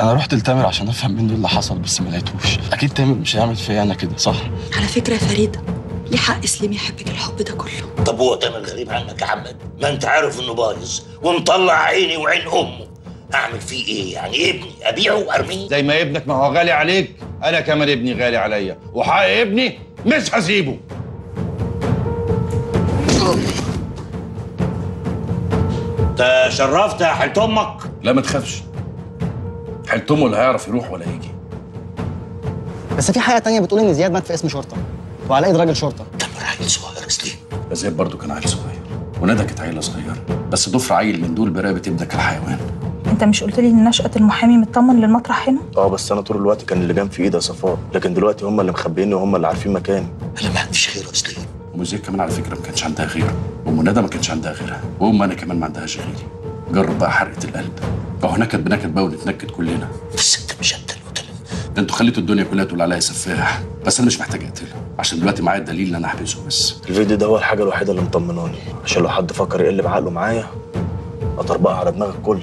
أنا رحت لتامر عشان افهم منه اللي حصل بس ما لقيتهوش. أكيد تامر مش هيعمل فيا أنا كده صح؟ على فكرة يا فريدة ليه حق سليم يحبك الحب ده كله؟ طب هو تامر غريب عنك يا حمد ما انت عارف انه بايظ ومطلع عيني وعين امه. اعمل فيه إيه يعني؟ ابني؟ ابيعه وارميه؟ زي ما ابنك ما هو غالي عليك. أنا كمان ابني غالي عليا. وحق ابني مش هسيبه. انت شرفت يا حيت أمك؟ لا ما تخافش. حلتمه اللي هيعرف يروح ولا يجي؟ بس في حاجة تانية بتقول إن زياد مات في اسم شرطة وعلاء راجل شرطة. تامر عيل صغير يا سليم زياد برضه كان عيل صغير وندى كانت عيلة صغيرة بس ضفر عيل من دول برقبه ابنك الحيوان أنت مش قلت لي إن نشأة المحامي مطمن للمطرح هنا؟ آه بس أنا طول الوقت كان اللي جام في إيدي صفاء لكن دلوقتي هم اللي مخبيني وهم اللي عارفين مكاني. أنا ما عنديش غيره يا سليم أم زياد كمان على فكرة ما كانش عندها غيره وأم ندى ما كانش عندها غيرها وأم أنا كمان ما عندهاش غيري. جرب بقى حرقة القلب. اهو نكد بنكد بقى ونتنكد كلنا. بس انت مش انت اللي قلت لي. ده أنتوا خليتوا الدنيا كلها تقول عليا سفاح. بس أنا مش محتاج اقتله عشان دلوقتي معايا الدليل ان أنا احبسه بس. الفيديو ده هو الحاجة الوحيدة اللي مطمناني. عشان لو حد فكر يقلب عقله معايا أطربقها على دماغ الكل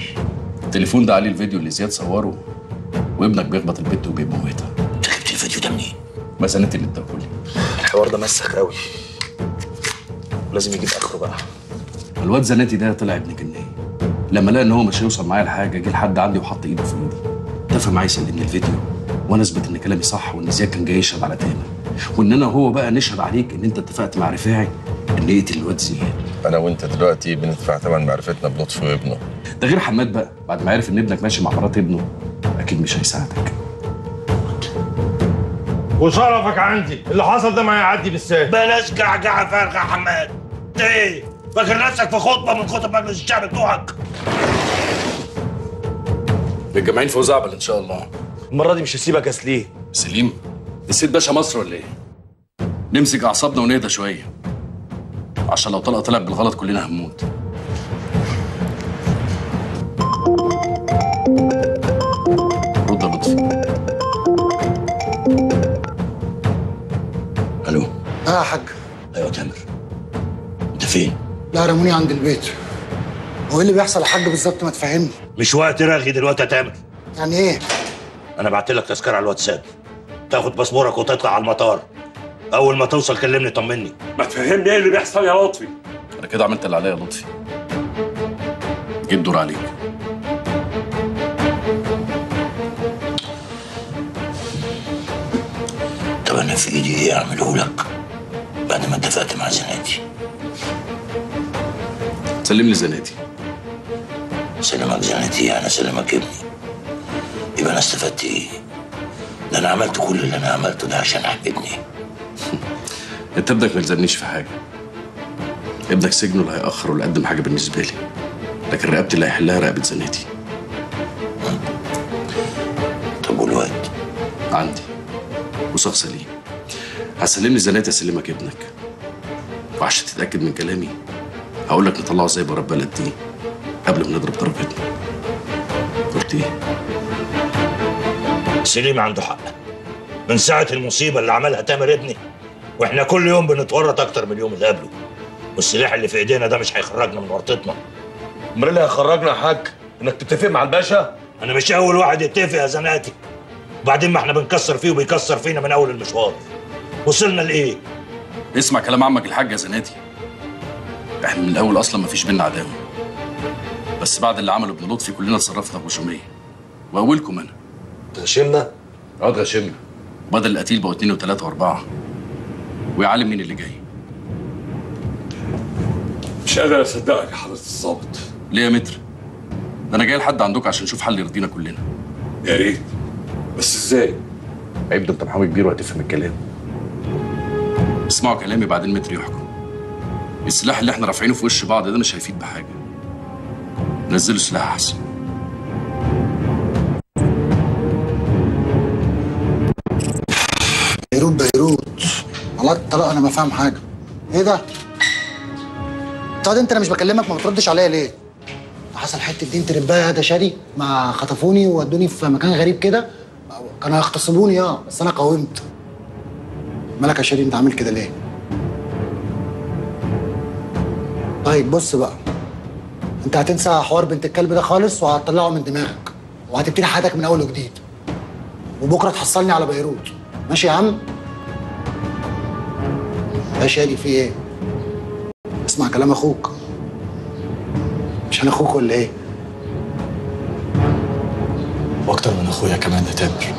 التليفون ده عليه الفيديو اللي زياد صوره وابنك بيخبط البت وبيموتها انت جبت الفيديو ده منين؟ ما زنت اللي اداهولي الحوار ده مسخ قوي. لازم يجيب آخره بقى. الواد زناتي ده طلع ابن جنيه لما لقى إن هو مش هيوصل معايا لحاجة جه لحد عندي وحط إيده في إيدي. اتفق معايا يسلمني الفيديو وأنا اثبت إن كلامي صح وإن زياد كان جاي يشهد على تامر. وإن أنا وهو بقى نشهد عليك إن أنت اتفقت مع رفاعي إن يقتل الواد زياد. أنا وأنت دلوقتي بندفع ثمن معرفتنا بلطفي وابنه. ده غير حماد بقى بعد ما عرف إن ابنك ماشي مع مرات ابنه أكيد مش هيساعدك. وشرفك عندي اللي حصل ده ما هيعدي بالسهل. بلاش جعجعة فارغة يا حماد. إيه؟ فاكر نفسك في خطبة من خطب مجلس الشعب بتوعك؟ متجمعين في وزعبل إن شاء الله. المرة دي مش هسيبك يا سليم. سليم نسيت باشا مصر ولا إيه؟ نمسك أعصابنا ونهدى شوية. عشان لو طلقه طلعت بالغلط كلنا هنموت. رد يا لطفي. ألو. آه يا حاج. أيوه تامر. أنت فين؟ لا رموني عند البيت. هو إيه اللي بيحصل يا حاج بالظبط؟ ما تفهمني. مش وقت رغي دلوقتي يا تامر يعني إيه؟ أنا بعت لك تذكرة على الواتساب. تاخد باسبورك وتطلع على المطار. أول ما توصل كلمني طمني. ما تفهمني إيه اللي بيحصل يا لطفي. أنا كده عملت اللي عليا يا لطفي. جيت دور عليك. طب أنا في إيدي إيه أعمله لك بعد ما اتفقت مع زناتي؟ سلم لي زناتي. سلمك زناتي أنا سلمك ابني. يبقى أنا استفدت إيه؟ ده أنا عملت كل اللي أنا عملته ده عشان ابني. أنت ابنك ما يلزمنيش في حاجة. ابنك سجنه اللي هيأخر ولا قدم حاجة بالنسبة لي. لكن رقبتي اللي هيحلها رقبة زناتي طب والواد؟ عندي. وثق سليم هسلمني زناتي أسلمك ابنك. وعشان تتأكد من كلامي هقول لك نطلعه زي بره البلد دي قبل ما نضرب ضربتنا قلت إيه؟ سليم عنده حق. من ساعة المصيبة اللي عملها تامر ابني وإحنا كل يوم بنتورط أكتر من اليوم اللي قبله. والسلاح اللي في إيدينا ده مش هيخرجنا من ورطتنا. امال اللي هيخرجنا يا حاج إنك تتفق مع الباشا؟ أنا مش أول واحد يتفق يا زناتي. وبعدين ما إحنا بنكسر فيه وبيكسر فينا من أول المشوار. وصلنا لإيه؟ اسمع كلام عمك الحاج يا زناتي. إحنا من الأول أصلا ما فيش بينا عداوة. بس بعد اللي عمله ابن لطفي كلنا اتصرفنا بغشوميه واولكم أنا. تغشمنا آه اتغشمنا بدل القتيل بقوا اتنين وتلاتة وأربعة. ويا عالم مين اللي جاي. مش قادر أصدقك يا حضرة الظابط ليه يا متر؟ ده أنا جاي لحد عندكم عشان نشوف حل يرضينا كلنا. يا ريت. بس إزاي؟ عيب ده أنت محامي كبير وهتفهم الكلام. اسمعوا كلامي بعدين متر يحكم. السلاح اللي إحنا رافعينه في وش بعض ده مش هيفيد بحاجة. نزلوا سلاح أحسن. بيروت بيروت. والله الطلاق أنا ما فاهم حاجة. إيه ده؟ طب أنت أنا مش بكلمك ما بتردش عليا ليه؟ حصل حتة دين ترباية ده شاري ما خطفوني وودوني في مكان غريب كده. كانوا هيغتصبوني آه بس أنا قاومت. مالك يا شاري أنت عامل كده ليه؟ طيب بص بقى. انت هتنسى حوار بنت الكلب ده خالص وهتطلعه من دماغك. وهتبتدي حياتك من أول وجديد. وبكرة تحصلني على بيروت. ماشي يا عم؟ يا شادي في إيه؟ اسمع كلام أخوك. مش أنا أخوك ولا إيه؟ وأكتر من أخويا كمان يا تامر.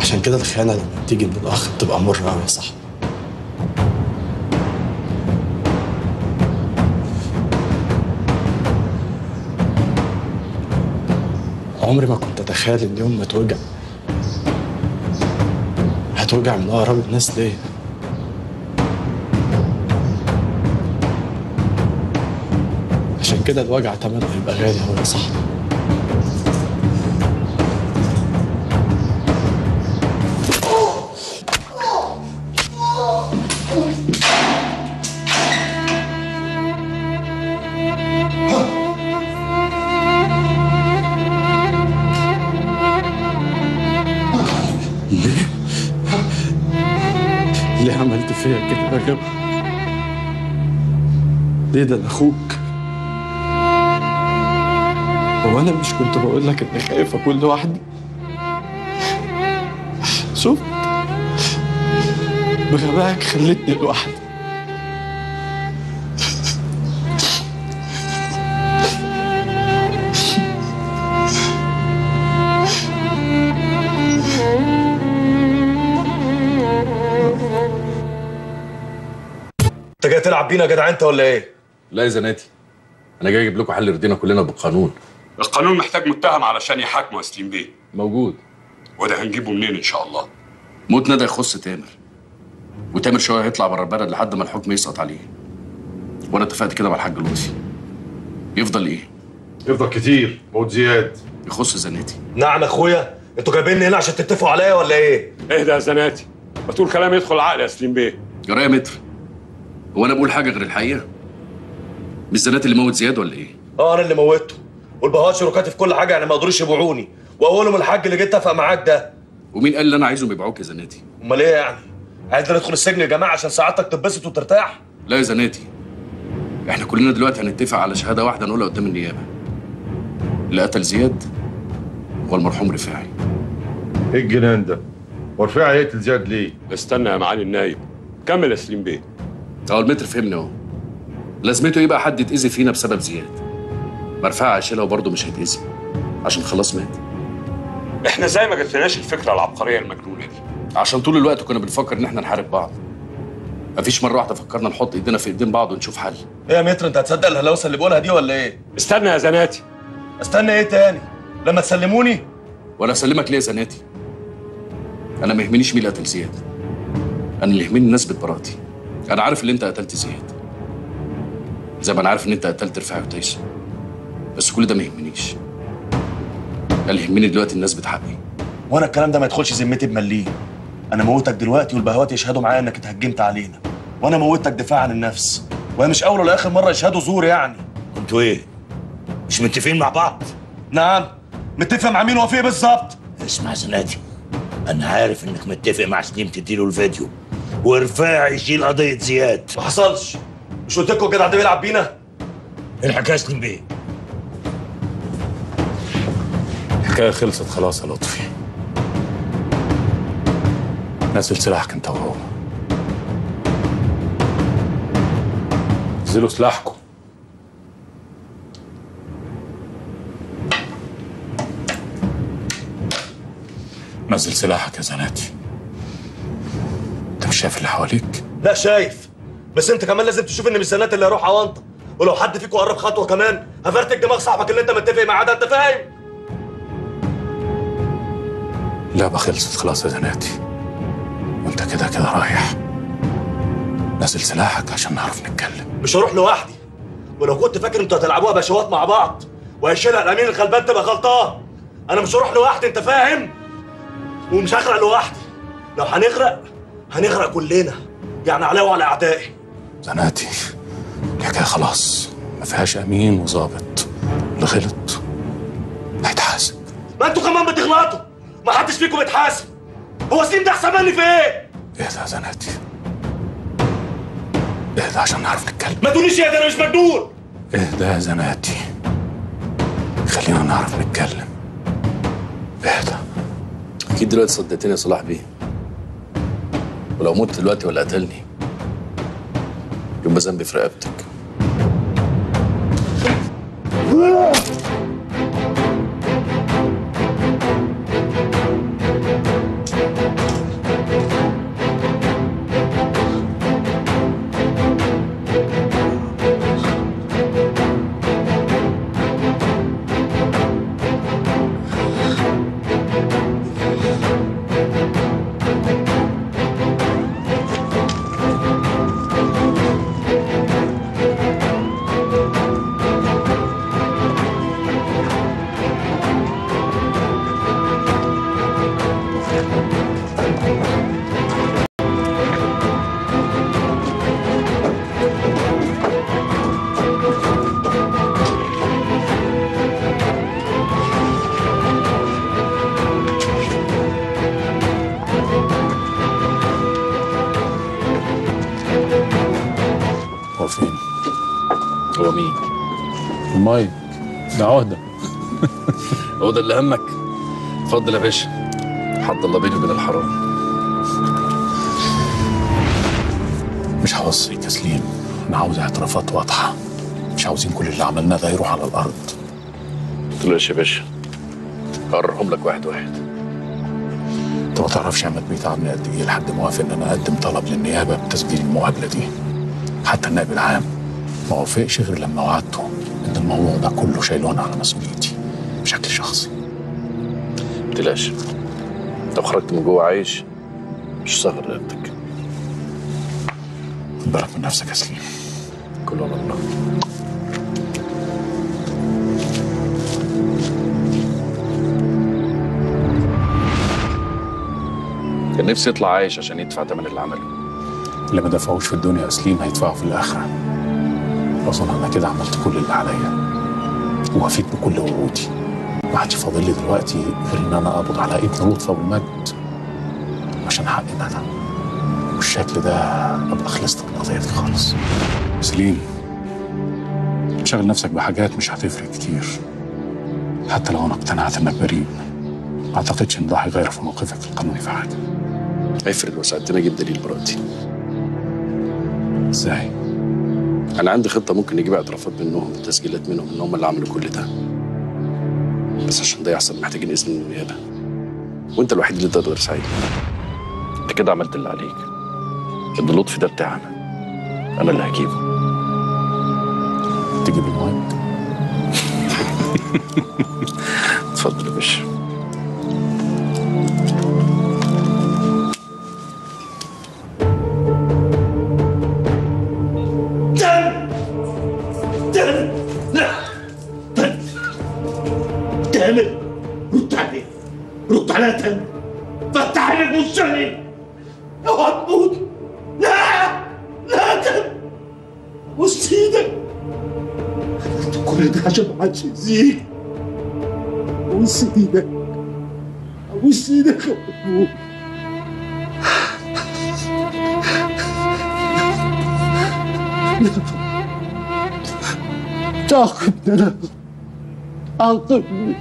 عشان كده الخيانه لما بتيجي من الاخ بتبقى مره قوي يا صاحبي. عمري ما كنت أتخيل إن يوم ما اتوجع هتوجع من اقرب الناس ليا عشان كده الوجع تمنه هيبقى غالي أوي يا صاحبي جماعة؟ ليه ده أنا أخوك؟ هو أنا مش كنت بقول لك إني خايف أكون لوحدي؟ شفت؟ بغبائك خلتني لوحدي جاي تلعب بينا يا جدع انت ولا إيه؟ لا يا زناتي أنا جاي أجيب لكم حل يرضينا كلنا بالقانون. القانون محتاج متهم علشان يحاكمه يا سليم بيه. موجود. وده هنجيبه منين إن شاء الله؟ موت ندى يخص تامر. وتامر شوية هيطلع بره البلد لحد ما الحكم يسقط عليه. وأنا اتفقت كده مع الحاج لطفي يفضل إيه؟ يفضل كتير موت زياد. يخص زناتي. نعم يا أخويا. أنتوا جايبيني هنا عشان تتفقوا عليا ولا إيه؟ اهدى يا زناتي. ما تقول كلام يدخل العقل يا سليم بيه. جرايه متر. هو أنا بقول حاجة غير الحقيقة؟ مش زناتي اللي موت زياد ولا إيه؟ آه أنا اللي موتته. والبهوات شركاتي في كل حاجة يعني ما قدروش يبيعوني. واولهم الحاج اللي جيت اتفق معاك ده. ومين قال اللي أنا عايزهم يبيعوك يا زناتي؟ أمال إيه يعني؟ عايز ندخل السجن يا جماعة عشان سعادتك تتبسط وترتاح؟ لا يا زناتي. إحنا كلنا دلوقتي هنتفق على شهادة واحدة نقولها قدام النيابة. اللي قتل زياد هو المرحوم رفاعي. إيه الجنان ده؟ ورفاعي يقتل زياد ليه؟ استنى يا معالي النايب كمل يا سليم بيه. اهو المتر فهمني أهو. لازمته يبقى حد يتأذي فينا بسبب زياد. مرفعة هشيلها وبرضه مش هيتأذي. عشان خلاص مات. إحنا زي ما جاتلناش الفكرة العبقرية المجنونة دي؟ عشان طول الوقت كنا بنفكر إن إحنا نحارب بعض. مفيش مرة واحدة فكرنا نحط إيدينا في إيدين بعض ونشوف حل. إيه يا متر أنت هتصدق الهلاوسة اللي بقولها دي ولا إيه؟ استنى يا زناتي. استنى إيه تاني؟ لما تسلموني؟ ولا أسلمك ليه يا زناتي؟ أنا ما يهمنيش مين اللي قتل زياد أنا اللي يهمني الناس ببراءتي أنا عارف إن أنت قتلت زياد. زي ما أنا عارف إن أنت قتلت رفاعي وتيسون بس كل ده ما يهمنيش. أنا اللي يهمني دلوقتي الناس بتحقي. وأنا الكلام ده ما يدخلش ذمتي بمليه. أنا موتك دلوقتي والبهوات يشهدوا معايا إنك اتهجمت علينا. وأنا موتك دفاع عن النفس. وهي مش أول ولا آخر مرة يشهدوا زور يعني. أنتوا إيه؟ مش متفقين مع بعض؟ نعم. متفق مع مين وفي إيه بالظبط؟ اسمع زناتي أنا عارف إنك متفق مع سليم تديله الفيديو. ورفاعي يشيل قضية زياد. ما حصلش. مش قلت لكم الجدع ده بيلعب بينا؟ إيه الحكاية سليم بيه؟ الحكاية خلصت خلاص يا لطفي. نزل سلاحك انت وهو. نزلوا سلاحكم. نزل سلاحك يا زناتي شايف اللي حواليك؟ لا شايف. بس انت كمان لازم تشوف ان مش سنات اللي هروح أوانطة. ولو حد فيكم قرب خطوة كمان هفرتك دماغ صاحبك اللي انت متفق معاه ده انت فاهم؟ اللعبة خلصت خلاص يا زناتي وانت كده كده رايح. نزل سلاحك عشان نعرف نتكلم. مش هروح لوحدي. ولو كنت فاكر أنتوا هتلعبوها بشوات مع بعض وهيشيلها الأمين الغلبان تبقى غلطان. أنا مش هروح لوحدي انت فاهم؟ ومش هغرق لوحدي. لو هنغرق هنغرق كلنا يعني عليا وعلى أعدائي. زناتي الحكاية خلاص ما فيهاش أمين وظابط اللي غلط. هيتحاسب ما أنتوا كمان بتغلطوا. ما حدش فيكم بيتحاسب هو سليم ده أحسن مني في إيه؟ إهدى يا زناتي إهدى عشان نعرف نتكلم. ما تقوليش ده أنا مش مجنون. إهدى يا زناتي. خلينا نعرف نتكلم. إهدى. أكيد دلوقتي صدقتني يا صلاح بيه. ولو مت دلوقتي ولا قتلني. يبقى ذنبي في رقبتك. هو فين؟ هو مين؟ ده عهدة هو ده اللي همك؟ اتفضل يا باشا حد الله بيني وبين الحرام. مش هوصيك يا سليم أنا عاوز اعترافات واضحة. مش عاوزين كل اللي عملناه ده يروح على الأرض. تقولش يا باشا هقررهم لك واحد واحد. أنت ما تعرفش عماد بيه تعبني قد إيه لحد ما وافق إن أنا أقدم طلب للنيابة بتسجيل المقابلة دي. حتى النائب العام ما وافقش غير لما وعدته إن الموضوع ده كله شايله أنا على مسؤوليتي بشكل شخصي. متقلقش لو خرجت من جوه عايش مش صغر رقبتك خد بالك من نفسك يا سليم. كله على الله كان نفسي يطلع عايش عشان يدفع ثمن اللي عمله اللي ما دفعوش في الدنيا يا سليم هيدفعوا في الآخرة. أظن أنا كده عملت كل اللي عليا. ووفيت بكل وعودي. ما عادش فاضل لي دلوقتي غير إن أنا أقبض على ابن لطفه والمجد عشان حق ندى والشكل ده أبقى خلصت من القضية دي خالص. سليم شغل نفسك بحاجات مش هتفرق كتير. حتى لو أنا اقتنعت إنك بريء ما أعتقدش إن ده هيغير في موقفك القانوني في حاجة. افرض لو ساعدتني أجيب دليل براءتي إزاي؟ أنا عندي خطة ممكن نجيب اعترافات منهم وتسجيلات منهم إن هم اللي عملوا كل ده. بس عشان ده يحصل محتاجين إذن النيابة. وأنت الوحيد اللي تقدر تساعدني. أنت كده عملت اللي عليك. ابن لطفي ده بتاعنا. أنا اللي هجيبه. تجيب المايك اتفضل يا باشا. ده عشان ما حدش يأذيك بص إيدك ابوس إيدك يا أبوك تعاقبني أنا عاقبني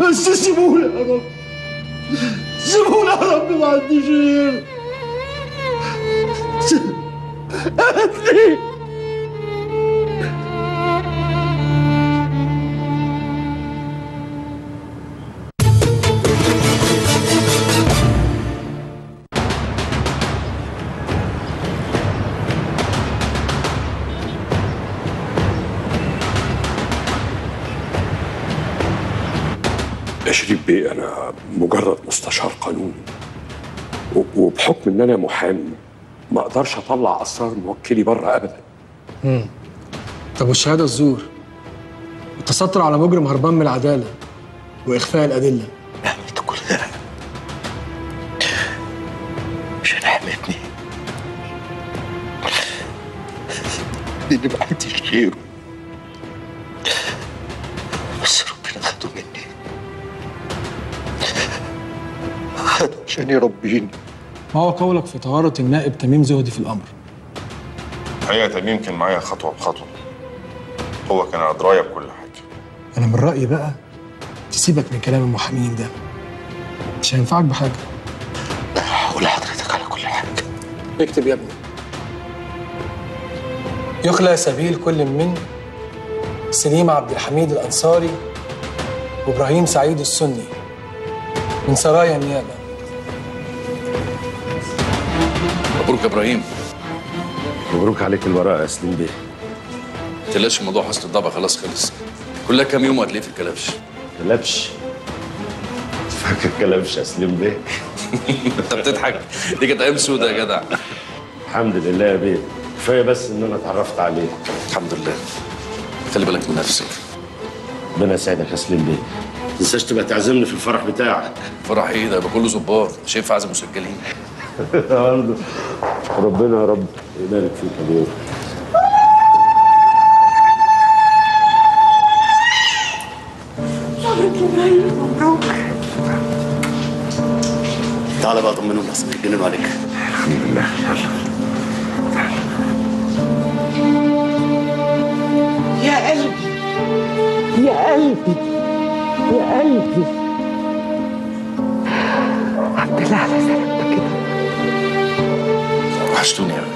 بس سيبوني يا رب سيبوني يا رب ما عنديش غير هاتني يا شريف بيه أنا مجرد مستشار قانوني. وبحكم إن أنا محامي ما أقدرش أطلع أسرار موكلي بره ابدا. مم. طب والشهادة الزور؟ والتستر على مجرم هربان من العدالة وإخفاء الأدلة. عملت كل ده. عشان حماتني اللي ما عنديش غيره عشان يربيني ما هو قولك في طهارة النائب تميم زهدي في الأمر؟ الحقيقة تميم كان معايا خطوة بخطوة. هو كان على درايه بكل حاجة. أنا من رأيي بقى تسيبك من كلام المحامين ده. مش هينفعك بحاجة. هقول لحضرتك على كل حاجة. اكتب يا ابني. يخلى سبيل كل من سليم عبد الحميد الأنصاري وإبراهيم سعيد السني. من سرايا النيابة. مبروك يا إبراهيم. مبروك عليك البراءه يا سليم بيه. ما تقلقش موضوع حسن الضبع خلاص خلص. كلها كام يوم وهتلاقيه في الكلبش. كلبش فاكر كلبش يا سليم بيه؟ أنت بتضحك. دي كانت أيام سودة يا جدع. الحمد لله يا بيه. كفاية بس إن أنا اتعرفت عليك. الحمد لله. خلي بالك من نفسك. ربنا يسعدك يا سليم بيه. ما تنساش تبقى تعزمني في الفرح بتاعك. فرح إيه ده؟ يبقى كله ظباط مش هينفع اعزم مسجلين. ربنا يا رب. يبارك فيك يا بيه مبروك يا إبراهيم مبروك تعالى بقى طمنهم أحسن يتجننوا عليك. الحمد لله. يلا. يا قلبي. يا قلبي. يا قلبي. الحمد لله على سلامتك وحشتوني يا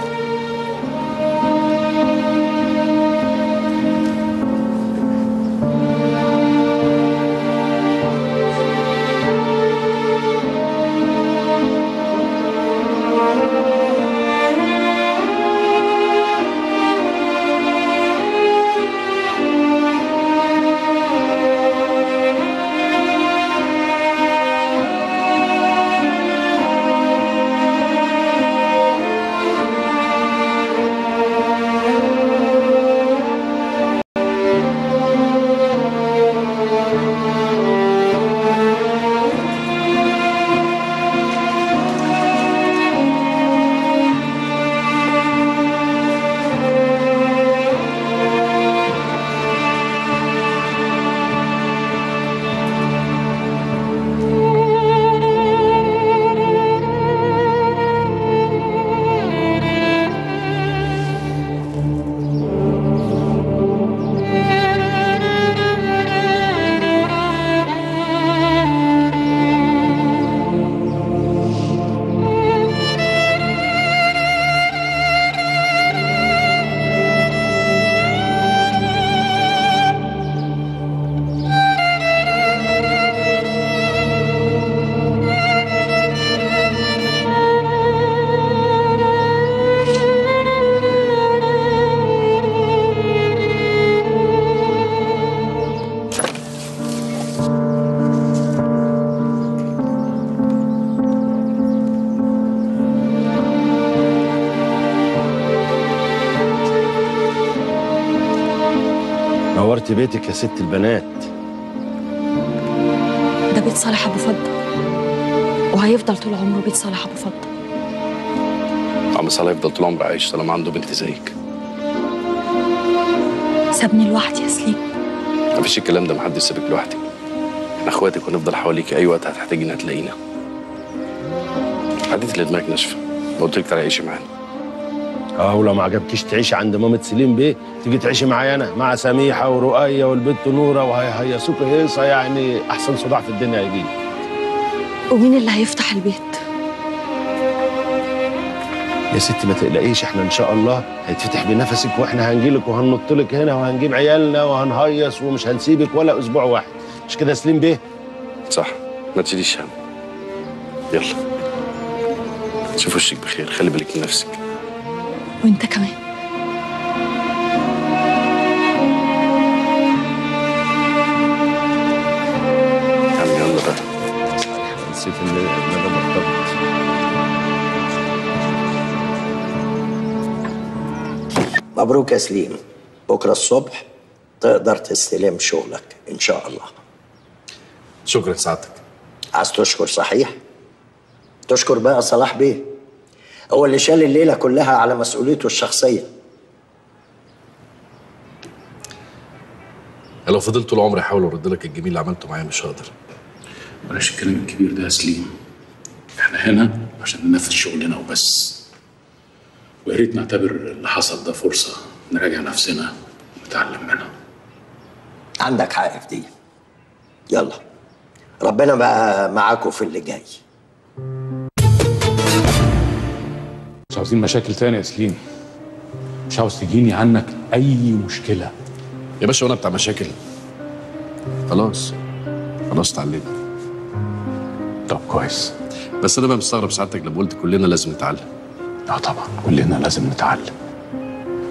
بيتك يا ست البنات. ده بيت صالح أبو فضه وهيفضل طول عمره بيت صالح أبو فضه عم صلاح يفضل طول عمره عايش طالما عنده بنت زيك. سابني لوحدي يا سليم. مفيش الكلام ده محدش سابك لوحدك إحنا أخواتك ونفضل حواليك أي وقت هتحتاجينا هتلاقينا. عديت اللي دماغك ناشفة. ما قلت لك تعالي عيشي معانا. آه ولو ما عجبكيش تعيشي عند مامة سليم بيه تيجي تعيشي معايا أنا مع سميحة ورؤية والبنت نورة وهيهيصوك هيصة يعني أحسن صداع في الدنيا هيجيلي ومين اللي هيفتح البيت؟ يا ستي ما تقلقيش إحنا إن شاء الله هيتفتح بنفسك وإحنا هنجيلك وهننط لك هنا وهنجيب عيالنا وهنهيص ومش هنسيبك ولا أسبوع واحد. مش كده يا سليم بيه؟ صح. ما تشيليش هم. يلا. شوف وشك بخير خلي بالك من نفسك. وانت كمان. عم يلا بقى. نسيت إن إن أنا مرتبط مبروك يا سليم. بكرة الصبح تقدر تستلم شغلك إن شاء الله. شكرا سعادتك عايز تشكر صحيح؟ تشكر بقى صلاح بيه. هو اللي شال الليلة كلها على مسؤوليته الشخصية. أنا لو فضلت طول عمري أحاول أرد لك الجميل اللي عملته معايا مش هقدر. بلاش الكلام الكبير ده يا سليم. إحنا هنا عشان ننفذ شغلنا وبس. ويا ريت نعتبر اللي حصل ده فرصة نراجع نفسنا ونتعلم منها. عندك حق في دي يلا. ربنا بقى معاكم في اللي جاي. عاوزين مشاكل تاني يا سليم. مش عاوز تجيني عنك أي مشكلة. يا باشا وأنا بتاع مشاكل. خلاص. خلاص اتعلمت. طب كويس. بس أنا بقى مستغرب سعادتك لما قلت كلنا لازم نتعلم. آه طبعا كلنا لازم نتعلم.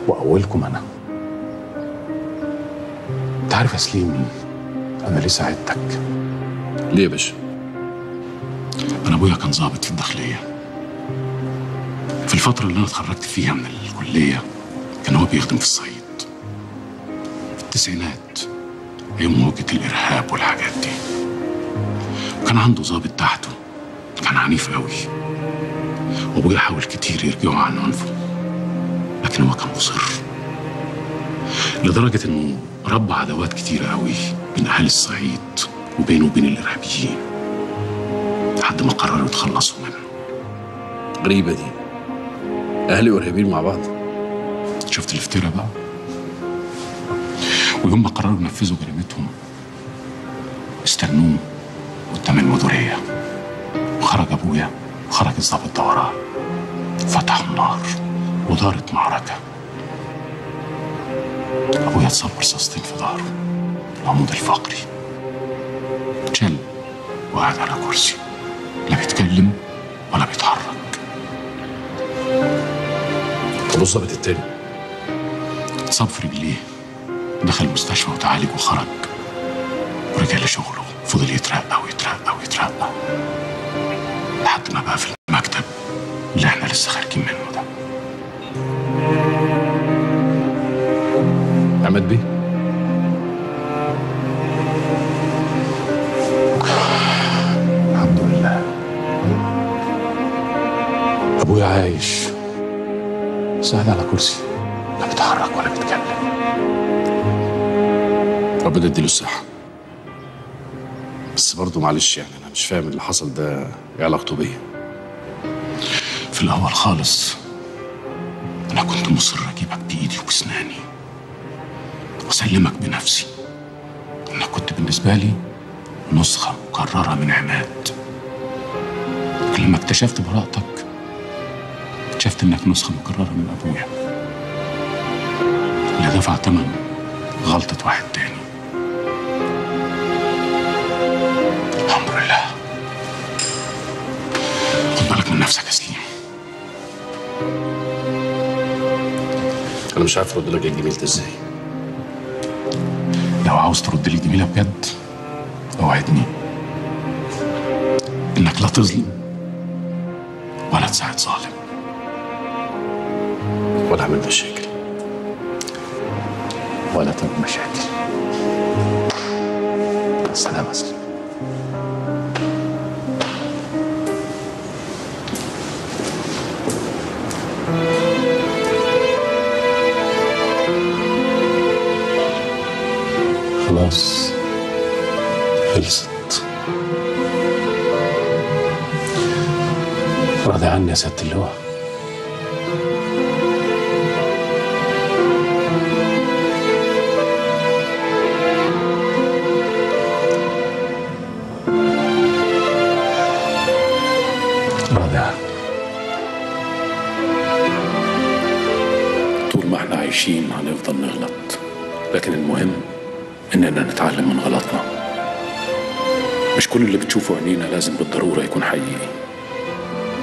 وأولكم أنا. أنت عارف يا سليم أنا ليه ساعدتك ليه يا باشا؟ أنا أبويا كان ضابط في الداخلية. في الفترة اللي أنا اتخرجت فيها من الكلية كان هو بيخدم في الصعيد. في التسعينات أيام موجة الإرهاب والحاجات دي. وكان عنده ضابط تحته. كان عنيف قوي وابويا حاول كتير يرجعه عن عنفه. لكن هو كان مصر. لدرجة إنه ربى عداوات كتيرة قوي بين اهالي الصعيد وبينه وبين الإرهابيين. لحد ما قرروا يتخلصوا منه. غريبة دي. أهلي وارهابيين مع بعض. شفت الافتراء بقى؟ ويوم ما قرروا ينفذوا جريمتهم استنوه قدام المديرية وخرج أبويا وخرج الضابط ده وراه. فتحوا النار ودارت معركة. أبويا اتصاب رصاصتين في ظهره العمود الفقري اتشل وقعد على كرسي. لا بيتكلم ولا بيتحرك. طب والظابط التاني. اتصاب في رجليه دخل المستشفى وتعالج وخرج. ورجع لشغله. فضل يترقى ويترقى. ربنا يديله الصحة بس برضه معلش يعني أنا مش فاهم اللي حصل ده إيه علاقته بيا؟ في الأول خالص أنا كنت مصر أجيبك بإيدي وبسناني وأسلمك بنفسي. انك كنت بالنسبة لي نسخة مكررة من عماد. لكن لما اكتشفت براءتك اكتشفت إنك نسخة مكررة من أبويا. اللي دفع ثمن غلطة واحد تاني. نفسك يا سليم أنا مش عارف أرد لك الجميل ده إزاي. لو عاوز ترد لي جميلة بجد أوعدني إنك لا تظلم ولا تساعد ظالم. ولا أعمل مشاكل. ولا تعمل مشاكل. سلام يا خلاص خلصت. راضي عني يا سيادة اللواء. راضي عني. طول ما إحنا عايشين هنفضل نغلط لكن المهم اننا نتعلم من غلطنا. مش كل اللي بتشوفه عينينا لازم بالضرورة يكون حقيقي.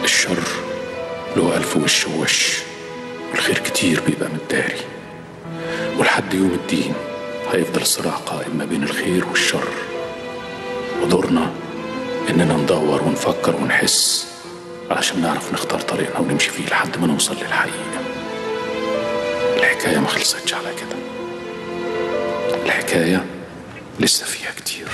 الشر له ألف وش ووش والخير كتير بيبقى متداري. ولحد يوم الدين هيفضل الصراع قائم ما بين الخير والشر. ودورنا إننا ندور ونفكر ونحس علشان نعرف نختار طريقنا ونمشي فيه لحد ما نوصل للحقيقة. الحكاية ما خلصتش على كده. الحكاية لسه فيها كتير.